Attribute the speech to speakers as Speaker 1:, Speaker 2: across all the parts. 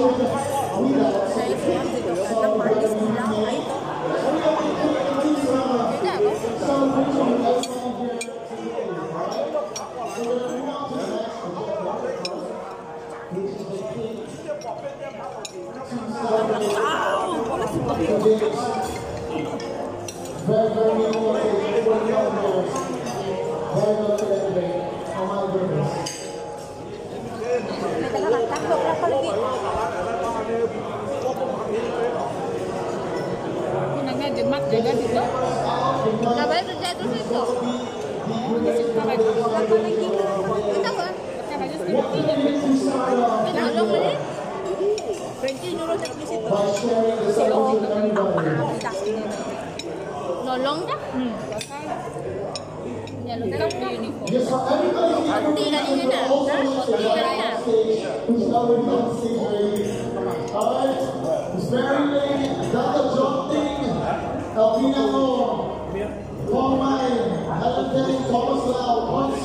Speaker 1: Safe, Lo longa?
Speaker 2: Mm.
Speaker 1: Ya
Speaker 3: lo
Speaker 1: longa. Tira ni
Speaker 3: nada, tira ni nada. Elvina Moore, Paul May, Helen Kelly, Thomas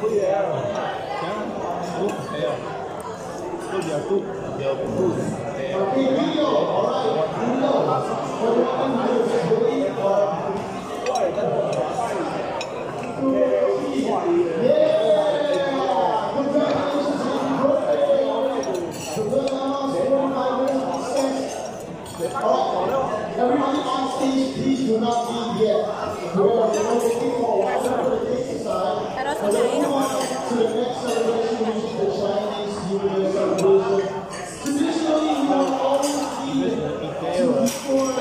Speaker 3: 会员了，行，不没有，不交不交不，啊，第一要好了，第，我们还有什？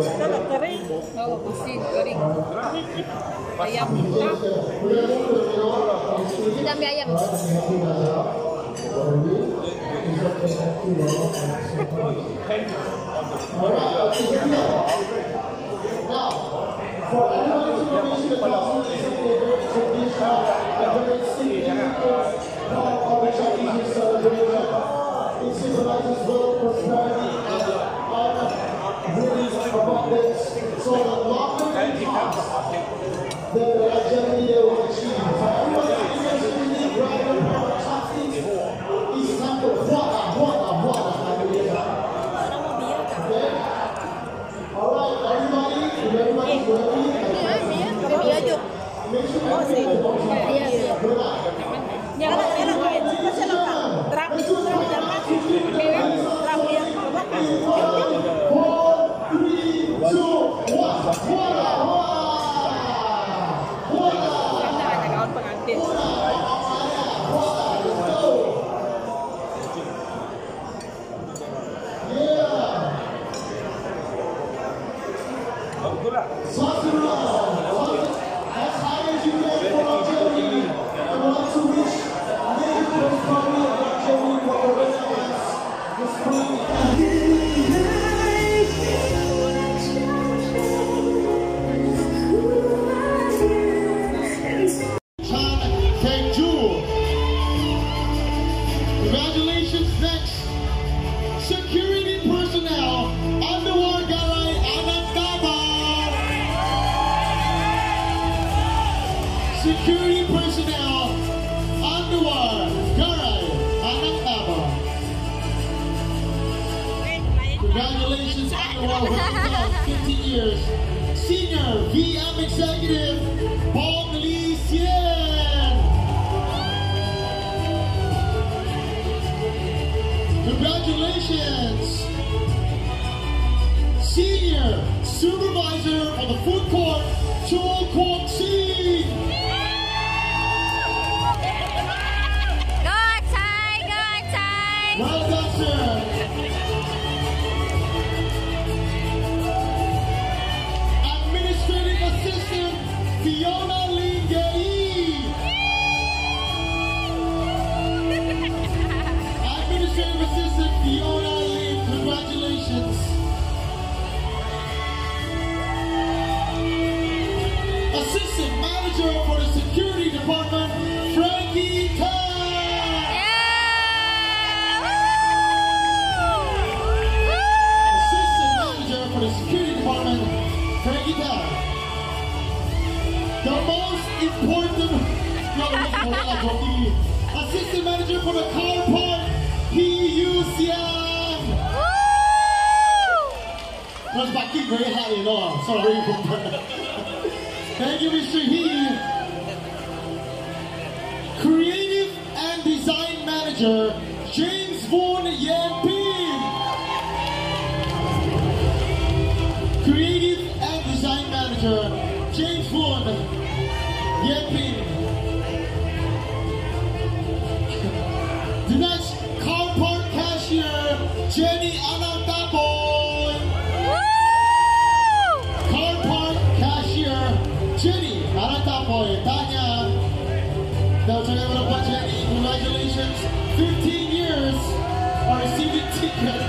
Speaker 3: Stava carino. Stava così, carino. Abbiamo un Dammi abbiamo un I'm so prosperity. Senior Supervisor for the Food Court, Cho Kwok Sing. James Vaughan Yampin. The next car park cashier, Jenny. Car park cashier, Jenny Anantaboy. Tanya. Now, to everyone, Jenny, congratulations. 15 years are receiving ticket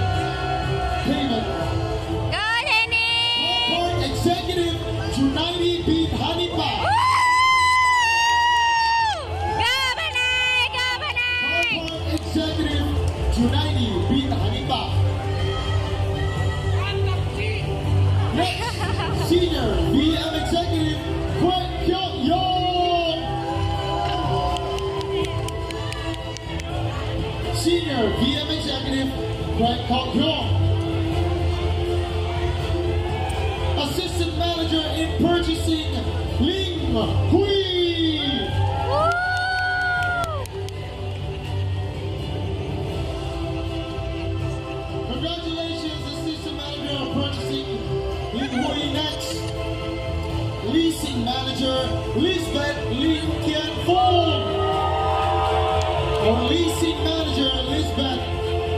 Speaker 3: Our Leasing Manager, Lisbeth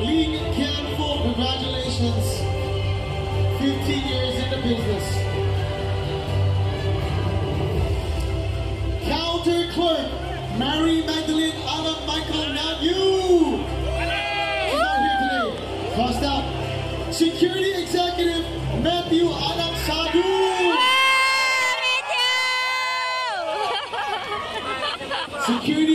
Speaker 3: Lin Kian Fong. Congratulations. 15 years in the business. Counter Clerk, Mary Magdalene Anna Michael, you. She's not here today. Crossed out. Security Executive Matthew Anak Sadu. Security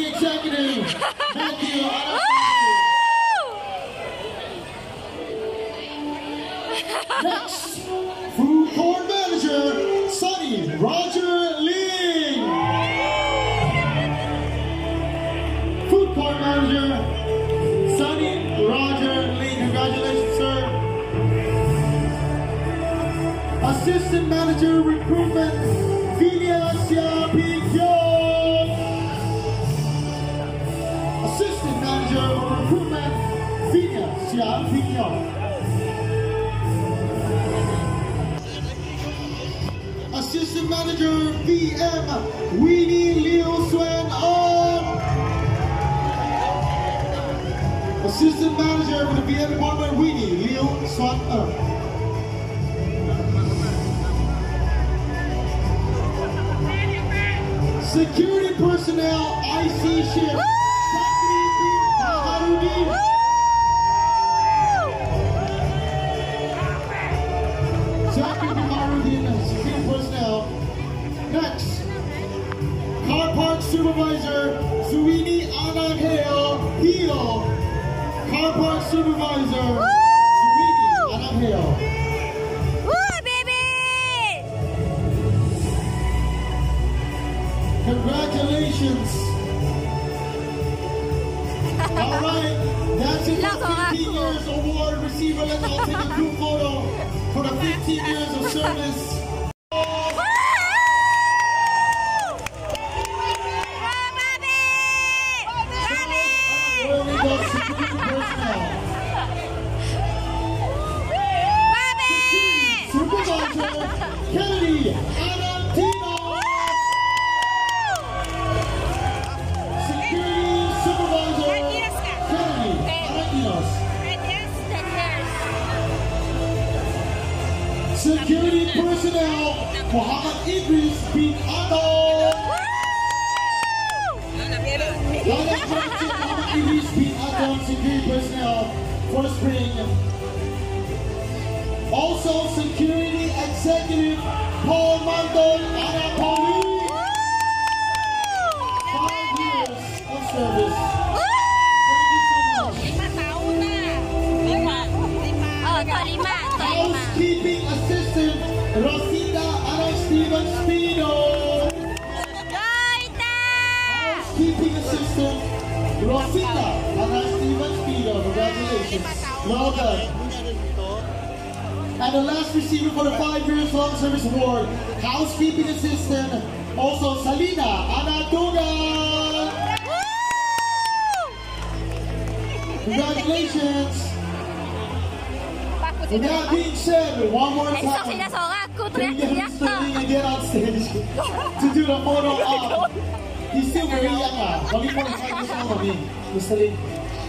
Speaker 3: Assistant Manager Recruitment Vilia Sia Pigyon. Assistant Manager Recruitment Vilia Sia Pigyon. Assistant Manager VM Weenie Liu Swen On. Assistant Manager for the VM Department Weenie Liu Swan On. Security personnel, IC ship. Sakri All right, that's it. For
Speaker 1: ako.
Speaker 3: 15 years award receiver. Let's all take a group photo for the 15 years of service. Muhammad Idris bin Ato. Lion Johnson Muhammad Idris bin Ato. Security personnel for spring. Also, security executive Paul Mandon Anapoli. Five years of service. Thank you so much.
Speaker 2: Lima taon na. Lima. Lima.
Speaker 1: Oh, to lima, to lima.
Speaker 3: Housekeeping assistant Rosita Spino.
Speaker 1: Goita!
Speaker 3: Housekeeping assistant Rosita Steven Spino. Congratulations. Well done. And the last receiver for the five years long service award, housekeeping assistant, also Salina Anatugan. Congratulations. With that being said, one more time.
Speaker 1: sila soga. Good
Speaker 3: Bring him
Speaker 1: to.
Speaker 3: and get on stage to do the photo op. He's still very young, ah. Only 45 years old, I mean, Mr. Lee.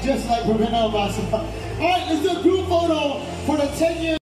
Speaker 3: Just like Ravina Basma. All right, let's do a group photo for the 10 years.